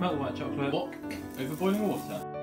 melt white chocolate, wok, over boiling water.